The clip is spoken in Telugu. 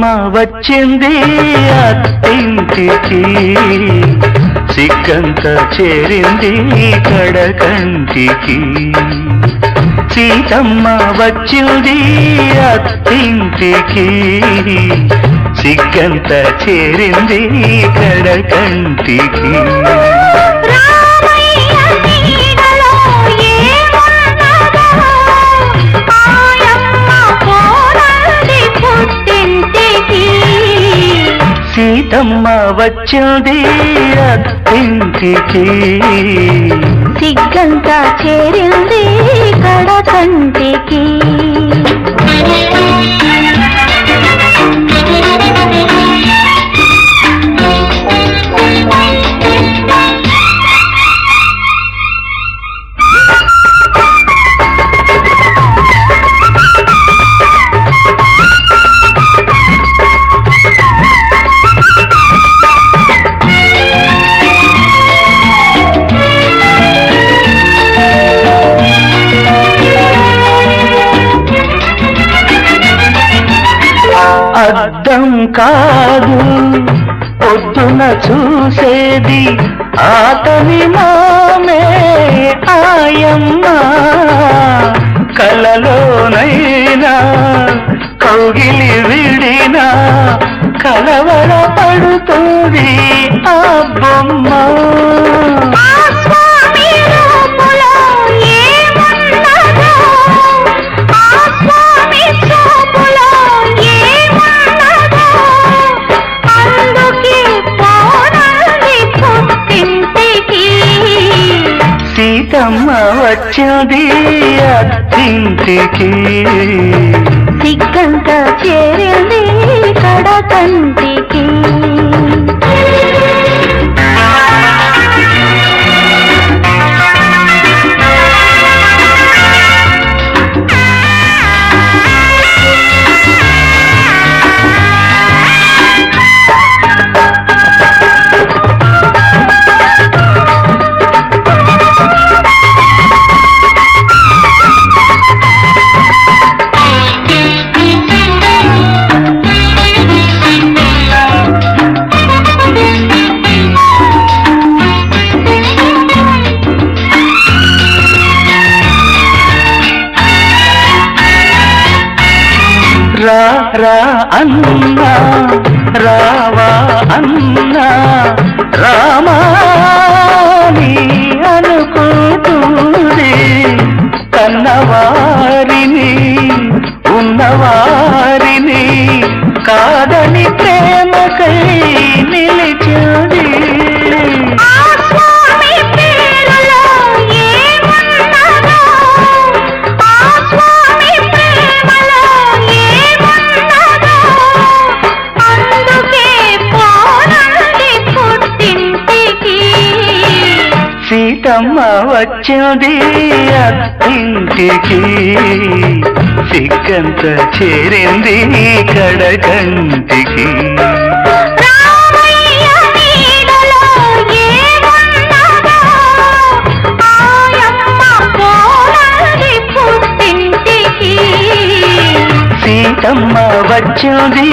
అమ్మ వచ్చింది అత్తింటికి. సిక్కంత చేరింది కడకంటికి. సీతమ్మ వచ్చింది అత్తింటికి. సిగ్గంత చేరింది కడకంటికి. సీతమ్మ వచ్చింది అత్తింటికి. సిగ్గంతా చేరింది కడకంటికి అర్థం కాదు. పొద్దున చూసేది ఆతని మామే ఆయమ్మ. కలలోనైనా కౌగిలి విడినా కలవర పడుతుంది ఆ బొమ్మ. వచ్చింది అత్తింటికి. సిగ్గంతా చేరింది కడకంటికి రా రా అన్నా. రావా అన్నా. రామాని అనుకుంటుంది కన్నవారిని ఉన్నవారిని. సీతమ్మ వచ్చింది అత్తింటికి. సిగ్గంత చేరింది కడకంటికి పోనంది పుట్టింటికి. సీతమ్మ వచ్చింది